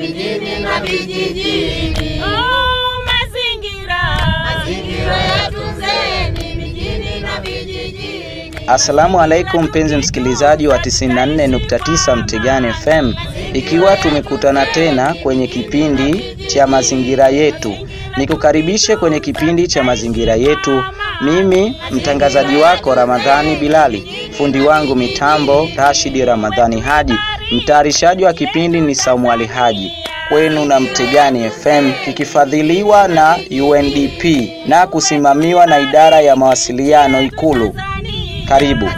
mijini na vijijini. Oh, mazingira. Mazingira yatunzeni mijini na vijijini. Asalamu alaikum mpenzi msikilizaji wa 94.9 Mtegani FM, ikiwa tumekutana tena kwenye kipindi cha mazingira yetu. Nikukaribishe kwenye kipindi cha mazingira yetu. Mimi mtangazaji wako Ramadhani Bilali, fundi wangu mitambo Rashidi Ramadhani Haji, mtayarishaji wa kipindi ni Samuel Haji kwenu na Mtegani FM kikifadhiliwa na UNDP na kusimamiwa na idara ya mawasiliano Ikulu. Karibu.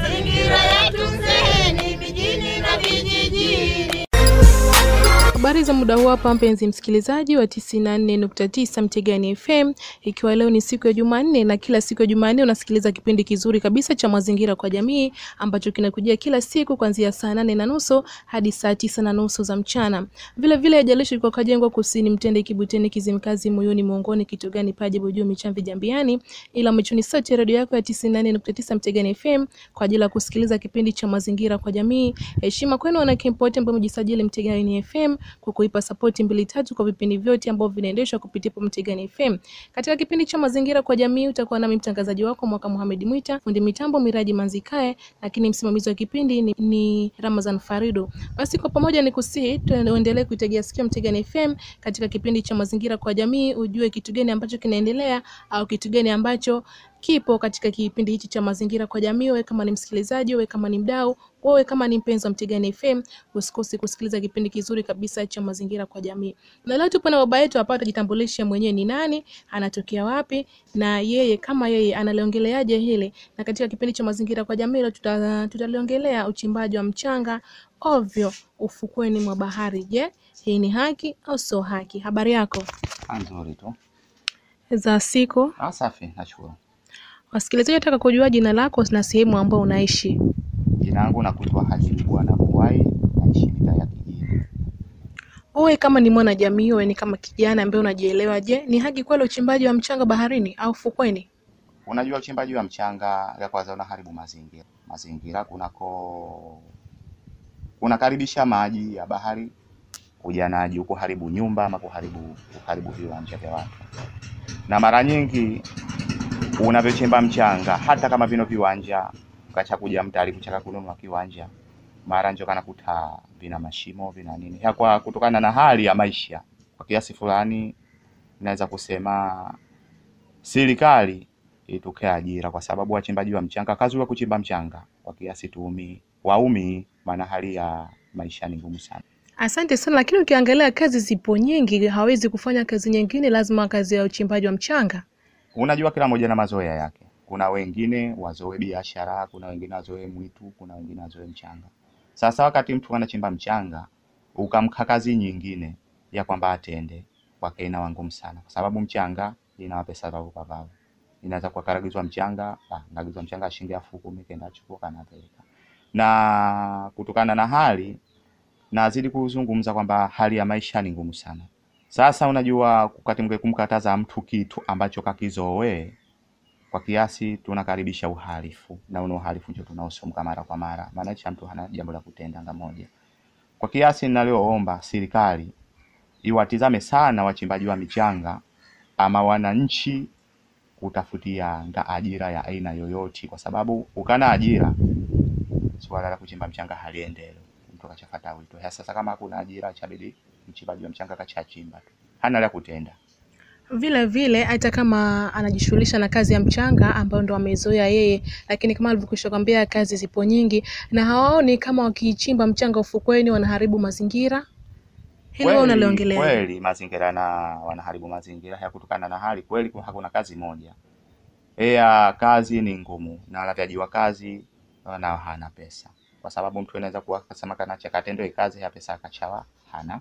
Habari muda huu hapa, mpenzi msikilizaji wa 94.9 Mtegani FM, ikiwa leo ni siku ya Jumanne na kila siku ya Jumanne unasikiliza kipindi kizuri kabisa cha mazingira kwa jamii ambacho kinakujia kila siku kuanzia saa nane na nusu hadi saa tisa na nusu za mchana. Vile vile ajalishi kwa Kajengwa Kusini, Mtende, Kibuteni, Kizimkazi, Moyoni, Mongoni, Kitogani, Paje, Bujuu, Michamvi, Jambiani, ila mchuni sote redio yako ya 94.9 Mtegani FM kwa ajili ya kusikiliza kipindi cha mazingira kwa jamii. Heshima kwenu wana Kimpote ambao mjisajili Mtegani FM kwa kuipa sapoti mbili tatu kwa vipindi vyote ambavyo vinaendeshwa kupitia Mtegani FM. Katika kipindi cha mazingira kwa jamii utakuwa nami mtangazaji wako Mwaka Muhamed Mwita, fundi mitambo Miraji Manzikae, lakini msimamizi wa kipindi ni, ni Ramazan Farido. Basi kwa pamoja ni kusihi tuendelee kuitegea sikio Mtegani FM katika kipindi cha mazingira kwa jamii, ujue kitu gani ambacho kinaendelea au kitu gani ambacho kipo katika kipindi hichi cha mazingira kwa jamii. Wewe kama ni msikilizaji, wewe kama ni mdau, wewe kama ni mpenzi wa Mtegani FM, usikose kusikiliza kipindi kizuri kabisa cha mazingira kwa jamii. Na leo tupo na baba yetu hapa, atajitambulisha mwenyewe ni nani, anatokea wapi, na yeye kama yeye analiongeleaje hili. Na katika kipindi cha mazingira kwa jamii leo tuta, tutaliongelea uchimbaji wa mchanga ovyo ufukweni mwa bahari. Je, hii ni haki au sio haki? Habari yako Nzuri tu. za siku, Ah, safi, nashukuru. Wasikilizaji wataka kujua jina lako na sehemu ambayo unaishi. Jina langu nakuitwa Haji Bwana Kuwai, naishi mitaa ya Kijini. Wewe kama ni mwana jamii, wewe ni kama kijana ambaye unajielewa, je, ni haki kweli uchimbaji wa mchanga baharini au fukweni? Unajua uchimbaji wa mchanga ya kwanza unaharibu mazingira. Mazingira kunako unakaribisha maji ya bahari kuja naji huko, kuharibu nyumba ama kuharibu kuharibu viwanja vya watu. Na mara nyingi unavyochimba mchanga, hata kama vino viwanja kachakuja kuja mtari kuchaka kununua kiwanja, mara njo kana kuta vina mashimo vina nini, ya kwa kutokana na hali ya maisha, kwa kiasi fulani naweza kusema serikali itokee ajira, kwa sababu wachimbaji wa mchanga, kazi wa kuchimba mchanga kwa kiasi tuumi waumi, maana hali ya maisha ni ngumu sana. Asante sana, lakini ukiangalia kazi zipo nyingi, hawezi kufanya kazi nyingine, lazima kazi ya uchimbaji wa mchanga. Unajua, kila mmoja na mazoea yake. Kuna wengine wazoe biashara, kuna wengine wazoe mwitu, kuna wengine wazoe mchanga. Sasa wakati mtu anachimba mchanga, ukamka kazi nyingine ya kwamba atende, kwake ina ngumu sana, kwa sababu mchanga inawa pesa vavu kwa vavu. Inaweza kwa karagizwa mchanga, ah, ngagizwa mchanga shilingi elfu kumi kenda chukua kanapeleka. Na kutokana na hali nazidi kuzungumza kwamba hali ya maisha ni ngumu sana. Sasa unajua, kati mwingine kumkataza mtu kitu ambacho kakizoee kwa kiasi, tunakaribisha uhalifu na una uhalifu ndio tunaosomka mara kwa mara, maana cha mtu hana jambo la kutenda nga moja. Kwa kiasi ninaloomba serikali iwatizame sana wachimbaji wa michanga ama wananchi kutafutia nga ajira ya aina yoyote, kwa sababu ukana ajira swala la kuchimba mchanga haliendele, mtu akachafata wito. Sasa kama kuna ajira, chabidi mchimbaji wa mchanga kachachimba tu, hana la kutenda. Vile vile hata kama anajishughulisha na kazi ya mchanga ambayo ndo amezoea yeye, lakini kama alivyokwisha kwambia kazi zipo nyingi, na hawaoni kama wakichimba mchanga ufukweni wanaharibu mazingira. Hilo unaliongelea kweli, mazingira na wanaharibu mazingira ya kutokana na hali kweli, hakuna kazi moja. Ea, kazi ni ngumu na walavyaji wa kazi na hana pesa, kwa sababu mtu anaweza kuwa kasema kana cha katendo kazi ya pesa akachawa hana.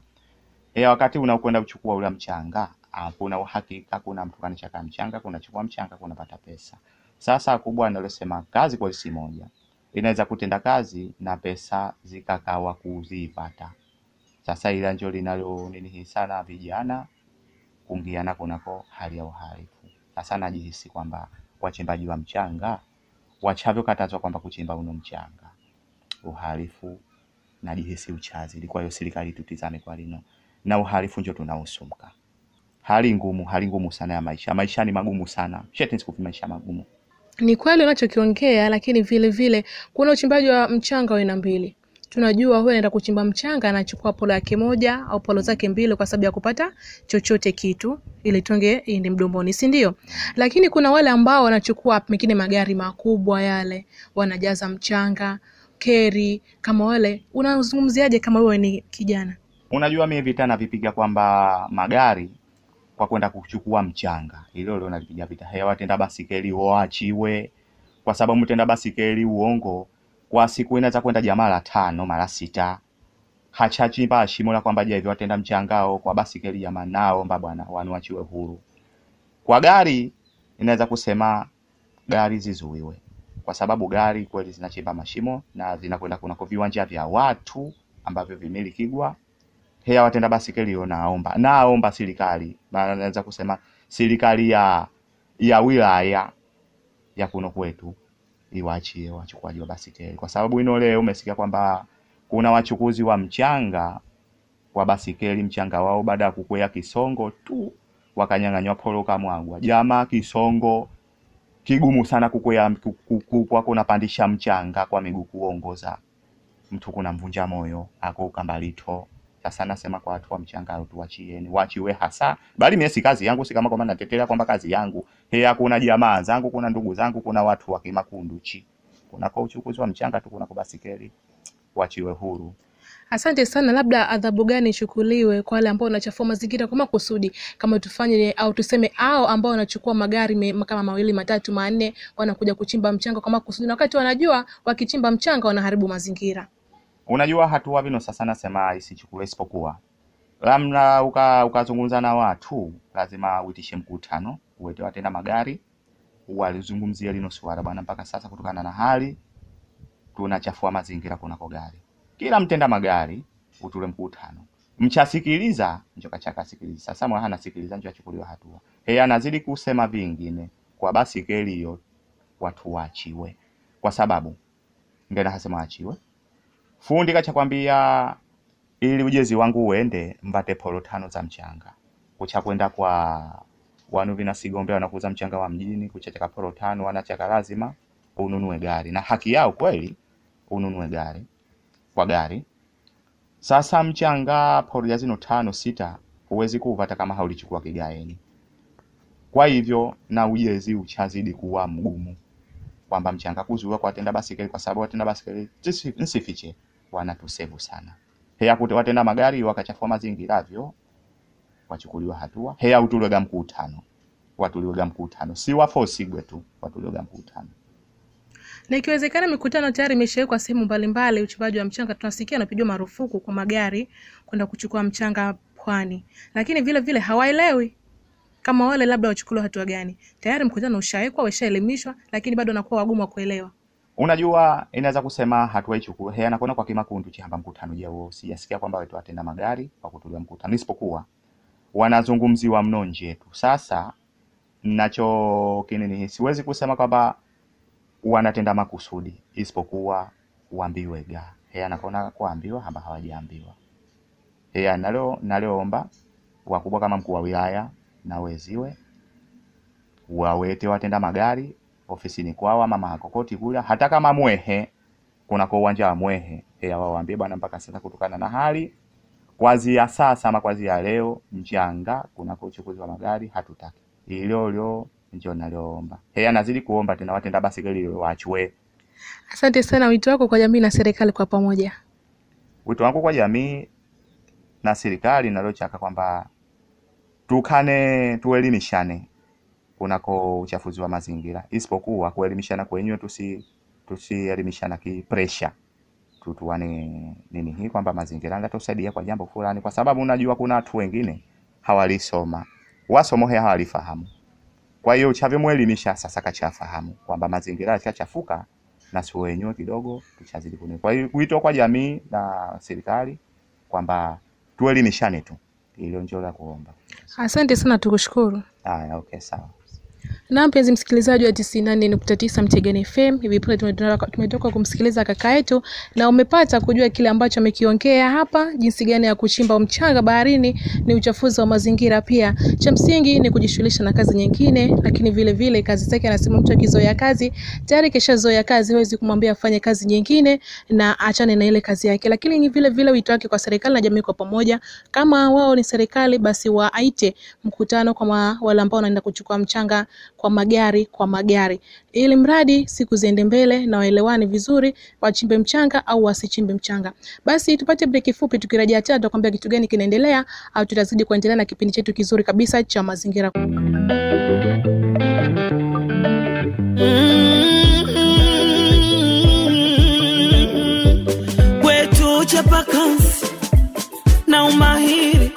Ea, wakati unakwenda kuchukua ule mchanga, kuna uhakika, kuna mtu kanachaka mchanga, kuna chukua mchanga, kunapata pesa. Sasa kubwa analosema kazi kwa si moja, inaweza kutenda kazi na pesa zikakawa kuzipata. Sasa ila ndio linalo nini sana vijana kuingiana kunako hali ya uhalifu. Sasa najihisi kwamba wachimbaji wa mchanga wachavyokatazwa kwamba kuchimba uno mchanga uhalifu najihisi uchazi. Kwa hiyo serikali tutizame kwa lino na uhalifu ndio tunaosumka. Hali ngumu, hali ngumu sana ya maisha. Maisha ni magumu sana. Shetani sikufi maisha magumu. Ni kweli unachokiongea, lakini vile vile kuna uchimbaji wa mchanga wa aina mbili. Tunajua huyu anaenda kuchimba mchanga, anachukua polo yake moja au polo zake mbili kwa sababu ya kupata chochote kitu ili tonge iende mdomboni, si ndio? Lakini kuna wale ambao wanachukua pengine magari makubwa yale, wanajaza mchanga, keri, kama wale. Unazungumziaje kama wewe ni kijana? Unajua mimi vita navipiga kwamba magari kwa kwenda kuchukua mchanga, hilo leo nalipiga vita. Hewa watenda basikeli waachiwe, kwa sababu mtenda basikeli uongo, kwa siku inaweza kwenda jamaa la tano mara sita. Hachachimba shimo la kwamba je hivyo watenda mchangao kwa basikeli jamaa nao mba bwana wanuachiwe huru. Kwa gari inaweza kusema gari zizuiwe, kwa sababu gari kweli zinachimba mashimo na zinakwenda kunako viwanja vya watu ambavyo vimilikigwa heya watenda basikeli yo naomba naomba serikali maana naweza kusema serikali ya ya wilaya ya kuno kwetu iwachie wachukuaji wa basikeli, kwa sababu ino leo umesikia kwamba kuna wachukuzi wa mchanga wa basikeli, mchanga wao baada ya kukwea kisongo tu wakanyang'anywa polo kamwagwa. Jamaa kisongo kigumu sana kukwea, ku- ku- ku- kwa kunapandisha mchanga kwa miguu kuongoza mtu kuna mvunja moyo ako ukambalito. Sasa nasema kwa watu wa mchanga tuwachieni, wachiwe hasa, bali mimi si kazi yangu, si kama kwamba natetea kwamba kazi yangu hea. kuna jamaa zangu, kuna ndugu zangu, kuna watu wa kimakunduchi, kuna kwa uchukuzi wa mchanga tu, kuna kwa basikeli, wachiwe huru. Asante sana. Labda adhabu gani ichukuliwe kwa wale ambao wanachafua mazingira kwa makusudi, kama tufanye au tuseme, au ambao wanachukua magari kama mawili matatu manne, wanakuja kuchimba mchanga kwa makusudi, na wakati wanajua wakichimba mchanga wanaharibu mazingira. Unajua hatua vino sasa nasema isichukue isipokuwa labda uka ukazungumza na watu, lazima uitishe mkutano, uwete watenda magari walizungumzia lino swala bwana. Mpaka sasa kutokana na hali tunachafua mazingira kunako gari, kila mtenda magari utule mkutano, mchasikiliza njo kachaka sikiliza. Sasa mwana hana sikiliza njo achukuliwa hatua. Yeye anazidi kusema vingine kwa basikeli hiyo, watu waachiwe, kwa sababu ngena hasema waachiwe fundi kachakwambia ili ujezi wangu uende mbate polo tano za mchanga. Kucha kwenda kwa wanu vina sigombe wanakuza mchanga wa mjini kuchachaka polo tano wanachaka lazima ununue gari. Na haki yao kweli ununue gari kwa gari. Sasa mchanga polo ya zino tano sita huwezi kuvata kama haulichukua kigaeni. Kwa hivyo na ujezi uchazidi kuwa mgumu. Kwamba mchanga kuzuiwa kwa watenda basikeli kwa sababu watenda basikeli nsifiche wanatusevu sana. Heya kute watenda magari wakachafua mazingira vyo wachukuliwa hatua. Heya utuliwega mkutano watuliwega mkutano. Si wafosigwe tu watuliwega mkutano. Na ikiwezekana mikutano tayari imeshawekwa sehemu mbalimbali, uchimbaji wa mchanga tunasikia unapigwa marufuku kwa magari kwenda kuchukua mchanga pwani, lakini vile vile hawaelewi kama wale labda wachukuliwa hatua gani. Tayari mkutano ushawekwa, washaelimishwa, lakini bado wanakuwa wagumu wa kuelewa. Unajua inaweza kusema hatua ichukue heya nakona kwa kimakundu chihamba mkutano jawo sijasikia kwamba wetu watenda magari kwa kutulia mkutano isipokuwa wanazungumziwa mno nje yetu. Sasa nacho kinini siwezi kusema kwamba wanatenda makusudi isipokuwa uambiwe ga. Heya nakona kuambiwa hamba hawajaambiwa. Heya nalo naliomba wakubwa kama mkuu wa wilaya na weziwe wawete watenda magari ofisini kwao ama mahakokoti kula hata kama mwehe kuna kunako uwanja wa mwehe. Heya wawaambie bwana mpaka sasa kutokana na hali. Kwazia sasa ama kwazia leo mchanga kunako uchukuzi wa magari hatutaki. Ilio leo ndio naliomba heya anazidi kuomba tena watenda basi gari wachwe Asante sana. Wito wako kwa jamii na serikali kwa pamoja. wito wangu kwa jamii na serikali nalochaka kwamba tukane tuelimishane kunako uchafuzi wa mazingira, isipokuwa kuelimishana kwenyewe tusi tusielimishana kipresha tutuane nini hii kwamba mazingira yatatusaidia kwa jambo fulani, kwa sababu unajua kuna watu wengine hawalisoma wasomo haya hawalifahamu. Kwa hiyo chavyomwelimisha sasa kachafahamu kwamba mazingira yachachafuka na si wenyewe kidogo tuchazidi kuni. Kwa hiyo wito kwa jamii na serikali kwamba tuelimishane tu, hilo ndio la kuomba. Asante sana, tukushukuru. Haya, okay, sawa. Na mpenzi msikilizaji wa 98.9 Mtegeni FM, hivi punde tumetoka kumsikiliza kaka yetu na umepata kujua kile ambacho amekiongea hapa, jinsi gani ya kuchimba mchanga baharini ni uchafuzi wa mazingira. Pia cha msingi ni kujishughulisha na kazi nyingine, lakini vile vile kazi zake, anasema mtu akizoea kazi tayari kishazoea kazi, huwezi kumwambia afanye kazi nyingine na achane na ile kazi yake. Lakini ni vile vile wito wake kwa serikali na jamii kwa pamoja, kama wao ni serikali, basi waaite mkutano kwa wale ambao wanaenda kuchukua mchanga kwa magari kwa magari, ili mradi siku ziende mbele na waelewane vizuri, wachimbe mchanga au wasichimbe mchanga. Basi tupate breki fupi, tukirejea tena tutakwambia kitu gani kinaendelea, au tutazidi kuendelea na kipindi chetu kizuri kabisa cha mazingira. na umahiri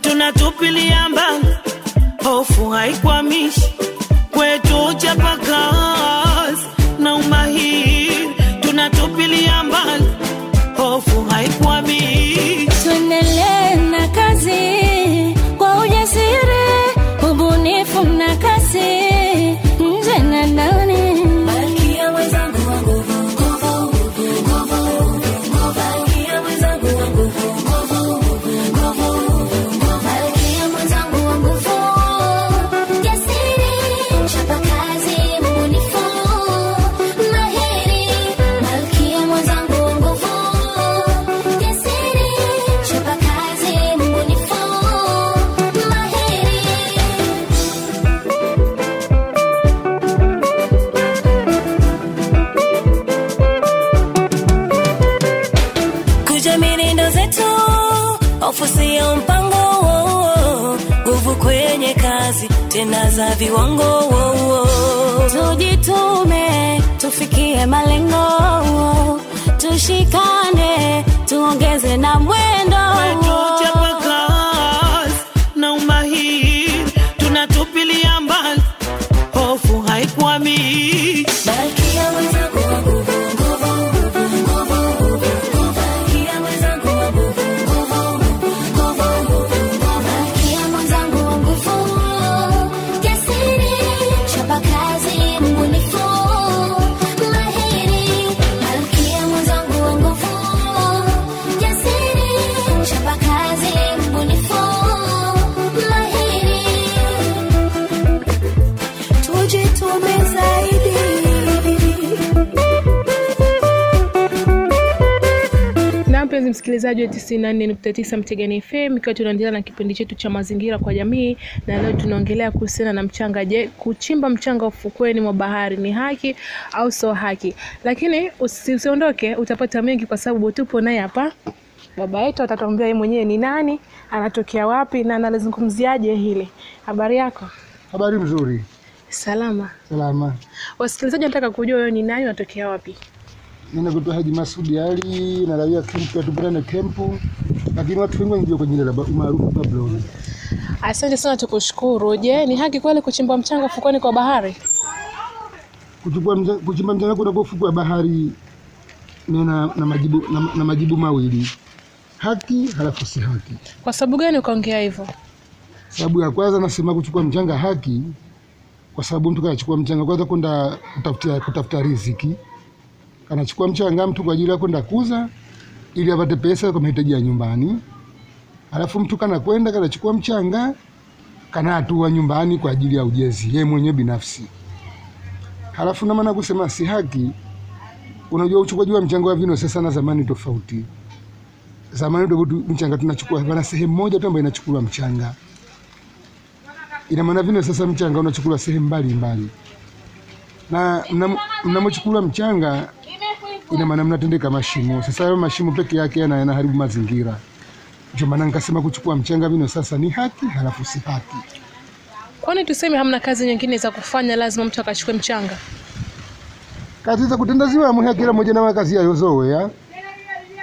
tunatupilia mbali, hofu haikwamishi kwetu chapakazi kujamini ndo zetu ofisi ya mpango wo, oh, nguvu kwenye kazi tena za viwango. Oh, tujitume tufikie malengo tushikane tuongeze na mwendo. kwetu mpenzi msikilizaji wa 94.9 Mtegani FM, ikiwa tunaendelea na kipindi chetu cha mazingira kwa jamii, na leo tunaongelea kuhusiana na mchanga. Je, kuchimba mchanga ufukweni mwa bahari ni haki au sio haki? Lakini usi- usiondoke, utapata mengi kwa sababu tupo naye hapa baba yetu atatuambia yeye mwenyewe ni nani, anatokea wapi na analizungumziaje hili. Habari yako? Habari mzuri, Salama. salama. Wasikilizaji nataka kujua wewe ni nani, unatokea wapi? Nina kutoka Haji Masudi Ali na raia kempu atupatane kempu, lakini watu wengi wanajua kwa jina la ba- umaarufu Babylon. Asante sana, tukushukuru. Je, ni haki kweli kuchimba mchanga ufukweni kwa bahari? Kuchukua mza- kuchimba mchanga kuna kwa ufukwe wa bahari nina na majibu, na, na majibu mawili, haki halafu si haki. Kwa sababu gani ukaongea hivyo? Sababu ya kwanza nasema kuchukua mchanga haki, kwa sababu mtu kanachukua mchanga kwanza kwenda kutafutia kutafuta riziki, kanachukua mchanga mtu kwa ajili ya kwenda kuuza ili apate pesa kwa mahitaji ya nyumbani. Alafu mtu kana kwenda kanachukua mchanga kana atua nyumbani kwa ajili ya ujenzi yeye mwenyewe binafsi. Halafu na maana kusema si haki, unajua uchukuaji wa mchanga wa vino sasa na zamani tofauti. Zamani ndio mchanga tunachukua bana sehemu moja tu ambayo inachukuliwa mchanga ina maana vino sasa mchanga unachukuliwa sehemu mbalimbali, na mnamo- mnamochukuliwa mchanga ina maana mnatendeka mashimo. Sasa hayo mashimo peke yake yana- yanaharibu mazingira. Ndio maana nikasema kuchukua mchanga vino sasa ni haki, halafu si haki. Kwani tuseme hamna kazi nyingine za kufanya, lazima mtu akachukue mchanga? kazi za kutenda ziwa muhe kila mmoja na kazi yayo zoe ya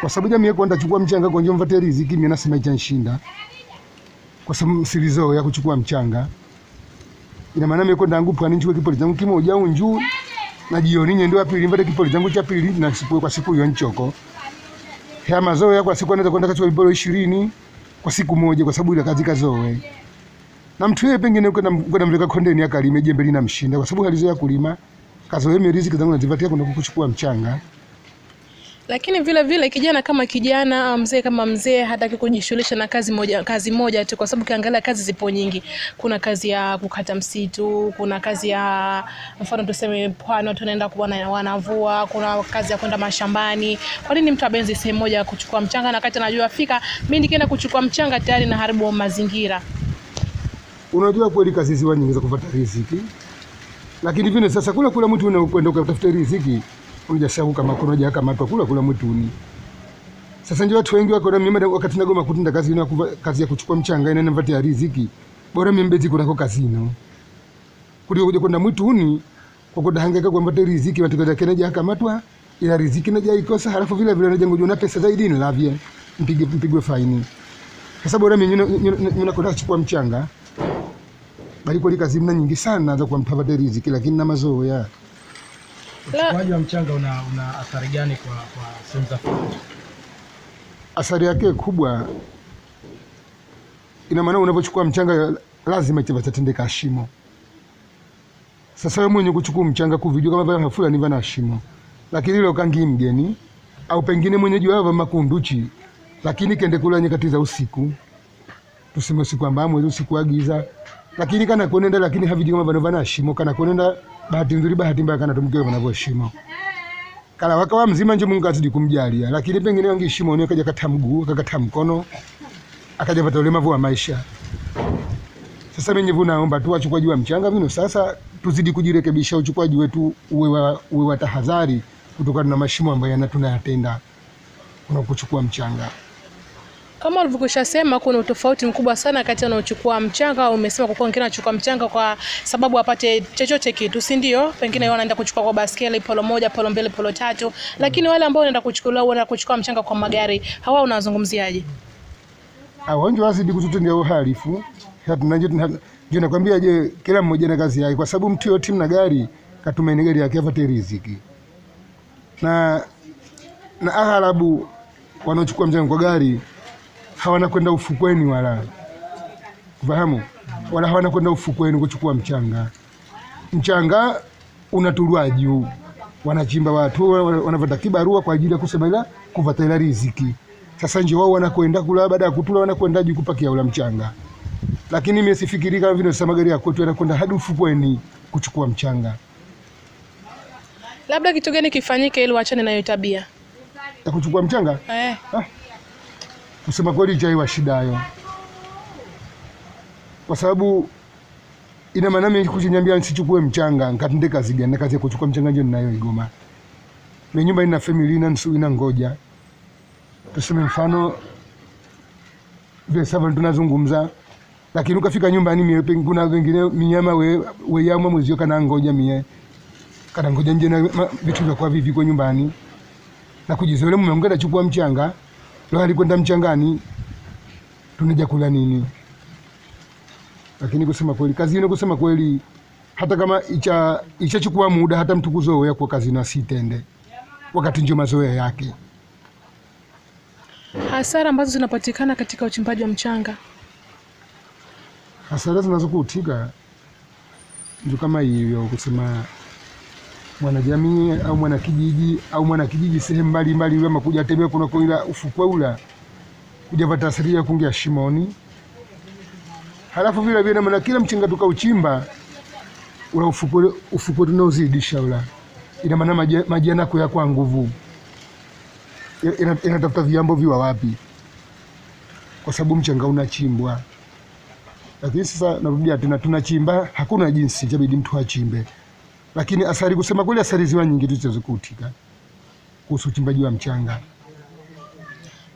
kwa sababu jamii yako ndachukua mchanga kwa njoo mvate riziki mimi nasema itanishinda kwa sababu silizo ya kuchukua mchanga ina maana mimi kwenda ngupu pwani nichukue kipoli changu kimoja au njuu na jioni nyendo ya pili mbele kipoli changu cha pili na siku kwa siku hiyo nchoko ya mazao yako kwa siku anaweza kwenda kachukua vipolo ishirini kwa siku moja kwa sababu ile kazi kazoe. Na mtu yeye pengine mbalimbali, na haki. na mleka kondeni akalime jembe lina mshinda kwa sababu alizoea kulima Kazoe mirizi kidogo na nazipatia kwenda kuchukua mchanga Lakini vile vile kijana kama kijana au mzee kama mzee hataki kujishughulisha na kazi moja, kazi moja tu, kwa sababu ukiangalia kazi zipo nyingi. Kuna kazi ya kukata msitu, kuna kazi ya mfano tuseme pwani, watu wanaenda kuona wanavua, kuna kazi ya kwenda mashambani. Kwa nini mtu abenzi sehemu moja ya kuchukua mchanga, na kati anajua fika mimi nikienda kuchukua mchanga tayari na haribu mazingira? unajua kweli kazi ziwa nyingi za kupata riziki lakini vile sasa kula kula mtu unakwenda ukatafuta riziki unajasahau kama kuna haja kamatwa kula kula mwituni. Sasa ndio watu wengi wako na mimi wakati nago makutunda kazi ina kazi ya kuchukua mchanga ina nipatia riziki. Bora mimi mbezi kazi kazino kuliko kuja kwenda mwituni kwa kudahangaika kwa mpate riziki watu kada jaka matwa ila riziki na naja ikosa halafu vile vile naja ngojona pesa zaidi ni lavye mpige mpigwe faini. Sasa bora mimi nakwenda kuchukua mchanga. Bali kwa kazi mna nyingi sana za kumpata riziki lakini na mazoea Uchukuaji wa mchanga una, una athari gani kwa, kwa sehemu za athari yake kubwa ina maana unapochukua mchanga lazima chivatatendeka shimo sasa wewe mwenye kuchukua mchanga kuvijua kama vile fulani vana shimo lakini ile ukangi mgeni au pengine mwenyeji wao makunduchi lakini kende kula nyakati za usiku. Tuseme usiku ambao mwezi usiku wa giza. Lakini kana kuonenda lakini havijui kama vana shimo kana kuonenda bahati nzuri bahati mbaya kana tumkiwa vanavyo shimo kala wakawa mzima nje Mungu azidi kumjalia, lakini pengine wangi shimo ni akaja kata mguu akakata mkono akaja pata ulemavu wa maisha. Sasa mimi nyevu naomba tu wachukuaji wa mchanga vino sasa tuzidi kujirekebisha, uchukuaji wetu uwe wa, uwe wa tahadhari kutokana na mashimo ambayo tunayatenda kuna unapochukua mchanga. Kama ulivyokwisha sema, kuna utofauti mkubwa sana kati anaochukua mchanga. Umesema kwa kuwa wengine wanachukua mchanga kwa sababu apate chochote kitu, si ndio? Pengine wanaenda kuchukua kwa baskeli, polo moja, polo mbili, polo tatu, lakini wale ambao wanaenda kuchukua wanaenda kuchukua mchanga kwa magari, hawa unawazungumziaje? Wengi wazidi kututendea uhalifu. Hatunaje ndio nakwambia, je, kila mmoja na kazi yake, kwa sababu mtu yote mna gari katumaini gari yake apate riziki na na aghalabu wanaochukua mchanga kwa gari hawana kwenda ufukweni wala fahamu wala hawana kwenda ufukweni kuchukua mchanga. Mchanga unatulwa juu, wanachimba watu wanapata kibarua kwa ajili ya kusema ila kupata ila riziki. Sasa nje wao wanakwenda kula, baada ya kutula wanakwenda juu kupakia ula mchanga, lakini mimi sifikiri kama vile sasa magari ya kwetu yanakwenda hadi ufukweni kuchukua mchanga. Labda kitu gani kifanyike ili waachane na hiyo tabia ya kuchukua mchanga? eh? Kusema kweli chaiwa shida hiyo, kwa sababu ina maana mimi kuchinyambia nisichukue mchanga nikatende kazi gani? Na kazi ya kuchukua mchanga ndio ninayo Igoma. Mimi nyumba ina family ina nsu ina ngoja, tuseme mfano vile sasa tunazungumza, lakini ukafika nyumbani mie kuna wengine minyama we we yama mwezio kana ngoja mie kana ngoja nje na vitu vya kwa vivi kwa nyumbani na kujizoea mume wangu atachukua mchanga leo alikwenda mchangani. Tunaja kula nini? Lakini kusema kweli kazi ino, kusema kweli, hata kama icha ichachukua muda, hata mtu kuzoea kwa kazi na sitende wakati ndio mazoea yake. Hasara ambazo zinapatikana katika uchimbaji wa mchanga. Hasara zinazokutika. Ndio kama hivyo, kusema mwanajamii au mwanakijiji au mwanakijiji sehemu mbalimbali, ama kuja tembea kuna kuila ufukwe ula kuja pata asili ya kuingia shimoni, halafu vile vile maana kila mchinga tukauchimba ula ufukwe ufukwe tunaozidisha ula, ina maana maji yanako ya kwa nguvu. Ina- ina- inatafuta viambo viwa wapi, kwa sababu mchanga unachimbwa. Lakini sasa narudia tena, tunachimba, hakuna jinsi, itabidi mtu achimbe. Lakini athari, kusema kweli, athari ziwa nyingi tu zinazokutika kuhusu uchimbaji wa mchanga.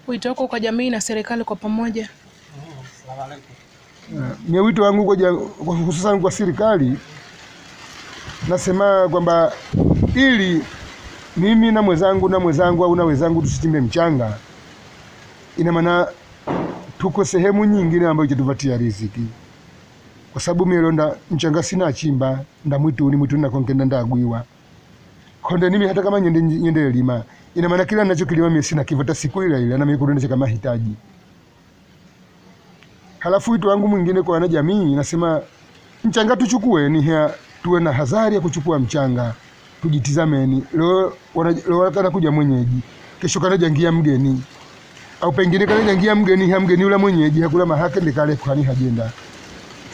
wito wako kwa jamii na serikali kwa pamoja? Ni wito wangu kwa kwa- hususan kwa serikali, nasema kwamba ili mimi na mwenzangu na mwenzangu au na wenzangu tusichimbe mchanga, ina maana tuko sehemu nyingine ambayo itatupatia riziki, kwa sababu mimi nda mchanga sina chimba nda mwituni mwituni nda ndagwiwa konde nimi hata kama nyende nyende lima, ina maana kila ninachokilima mimi sina kivuta siku ile ile na mimi kurudisha kama hitaji. Halafu wito wangu mwingine kwa wanajamii nasema mchanga tuchukue, ni hea, tuwe na hadhari ya kuchukua mchanga, tujitizameni. Leo wana- leo kuja mwenyeji, kesho kana jangia mgeni, au pengine kana jangia mgeni, ha mgeni ula mwenyeji hakula mahake ndikale kwani hajenda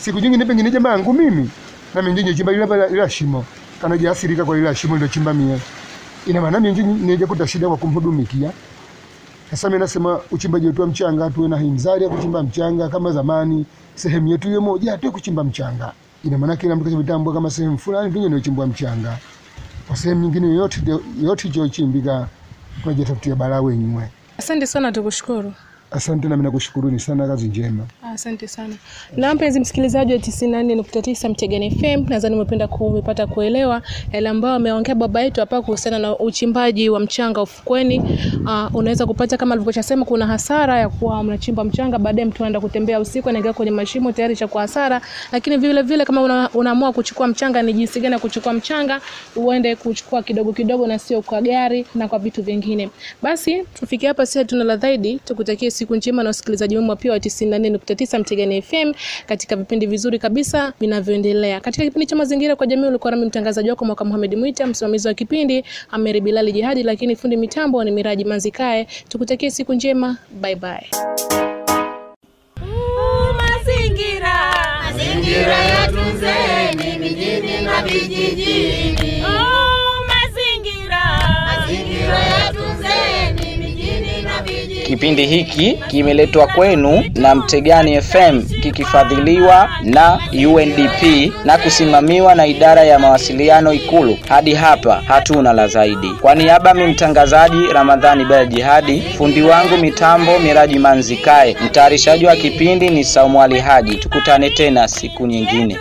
siku nyingine pengine jamaa yangu mimi. Na mimi nje chimba ile ile shimo. Kana jiasirika kwa ile shimo ndio chimba mie. Ina maana mimi nje kuta shida kwa kumhudumikia. Sasa mimi nasema uchimbaji wetu wa mchanga tuwe na himzari ya kuchimba mchanga kama zamani. Sehemu yetu hiyo moja tu kuchimba mchanga. Ina maana kila mtu kitambua kama sehemu fulani ndio chimbwa mchanga. Kwa sehemu nyingine yote yote hiyo chimbika tunajitafutia balaa wenyewe. Asante sana, tukushukuru. Asante na mimi nakushukuruni sana kazi njema Asante sana. Na mpenzi msikilizaji wa 94.9 Mtegani FM, nadhani umependa kupata kuelewa yale ambayo ameongea baba yetu hapa kuhusiana na uchimbaji wa mchanga ufukweni. Uh, unaweza kupata kama alivyochasema, kuna hasara ya kuwa mnachimba mchanga, baadaye mtu anaenda kutembea usiku, anaingia kwenye mashimo, tayari cha hasara. Lakini vile vile kama una, unaamua kuchukua mchanga, ni jinsi gani kuchukua mchanga, uende kuchukua kidogo kidogo, na sio kwa gari na kwa vitu vingine. Basi tufikie hapa, sisi tuna la zaidi, tukutakie siku njema na usikilizaji mwema pia wa 94.9 Mtegani FM katika vipindi vizuri kabisa vinavyoendelea. Katika kipindi cha mazingira kwa jamii ulikuwa nami mtangazaji wako Mwaka Muhammad Mwita, msimamizi wa kipindi Ameri Bilali Jihadi, lakini fundi mitambo ni Miraji Manzikae. Tukutakie siku njema, bye bye. Mazingira, mazingira yatunzeni mijini na vijijini. Kipindi hiki kimeletwa kwenu na Mtegani FM kikifadhiliwa na UNDP na kusimamiwa na idara ya mawasiliano Ikulu. Hadi hapa hatuna la zaidi. Kwa niaba mi mtangazaji Ramadhani Baya Jihadi, fundi wangu mitambo Miraji Manzikae, mtayarishaji wa kipindi ni Saumwali Haji. Tukutane tena siku nyingine.